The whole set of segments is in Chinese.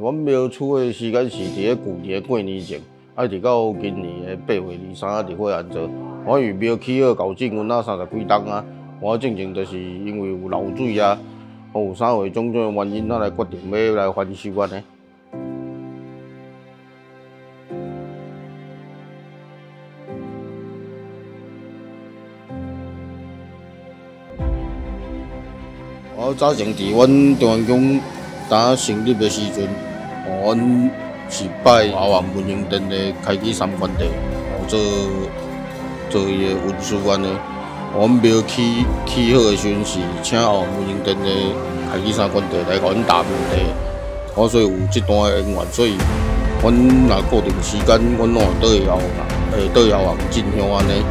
阮庙厝的时间是伫咧旧年过年前，啊，直到今年的八月二三啊，伫火安做。我因为庙起好搞进，阮那三十几栋啊，我正正就是因为有漏水啊，有啥货种种原因，咱来决定要来翻修安尼。我早前伫阮中央宫打成立的时阵，阮是拜阿王文英殿的开基三官地，做做伊的文书安尼。阮庙起起好的时阵是请阿王文英殿的开基三官地来甲阮打庙地，我所以有这段的恩怨，所以阮若固定时间，阮拢会倒后诶，倒后王进香安尼。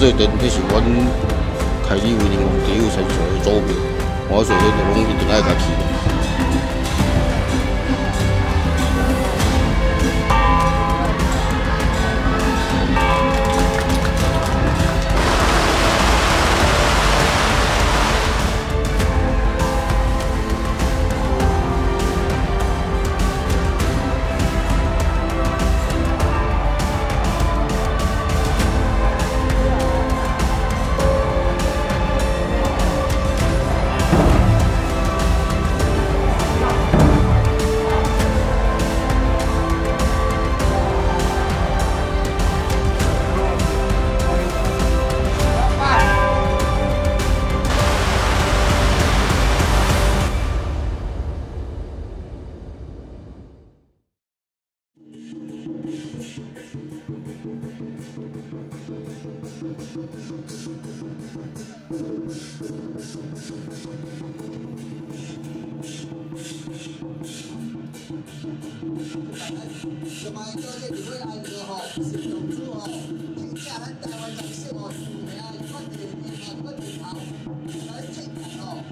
这殿迄是阮开始为人地有成熟的祖庙，我所以就拢一定爱家去。什么交给你未来的哈，是永驻哦。今天还带完东西哦，你要快点，你要快点跑，赶紧跑哦。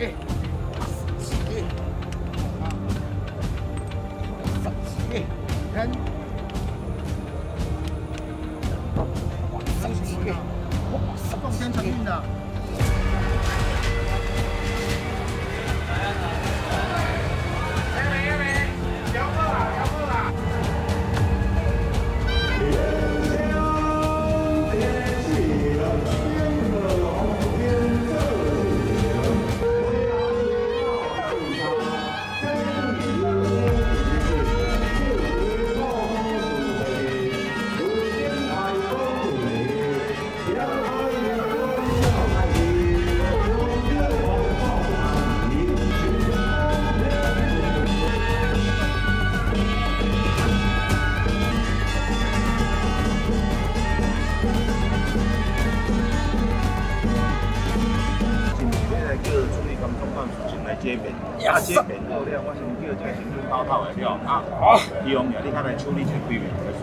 Okay. 泡泡的了啊。好，利用了，你看来处理一下对面再说。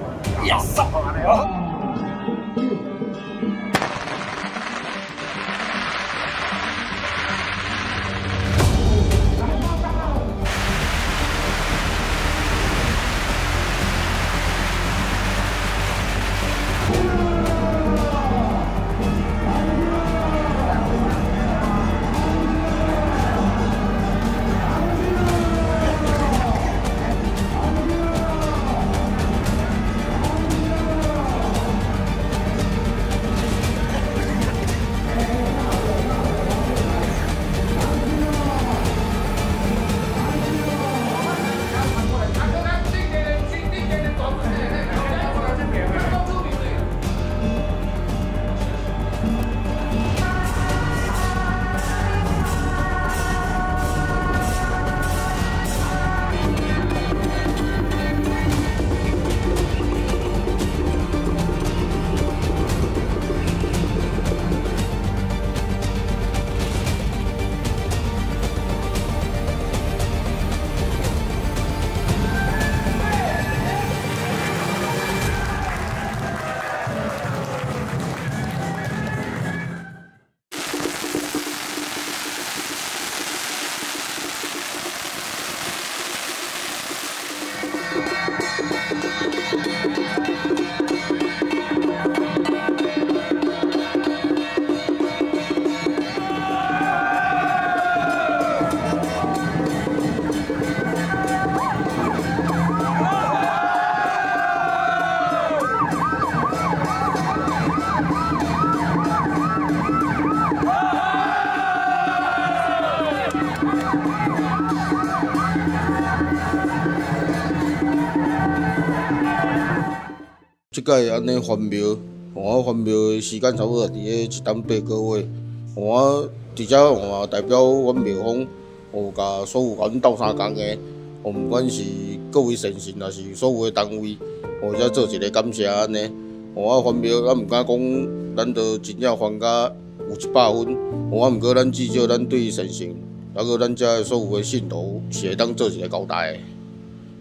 即届安尼翻庙，我翻庙的时间差不多伫咧一点八个月。我直接我代表阮庙方，有甲所有阮斗相共的，毋管是各位先生，也是所有的单位，我则做一个感谢安尼。我翻庙，咱毋敢讲，咱都真正翻甲有一百分。我毋过咱至少咱对先生，还佫咱遮的所有的信徒，是会当做一个交代。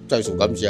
再次感谢。